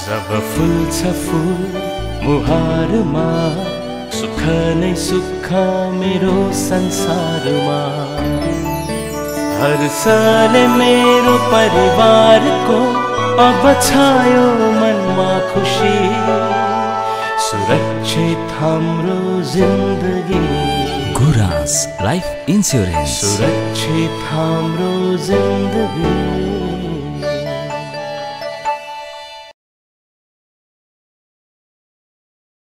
जब फुल्छ फुल मुहारमा सुख नै सुख मेरो संसारमा। हर साल मेरो परिवारको अब छायो मनमा खुसी सुरक्षित हाम्रो जिन्दगी। Gurans life insurance. सुरक्षित हाम्रो जिन्दगी।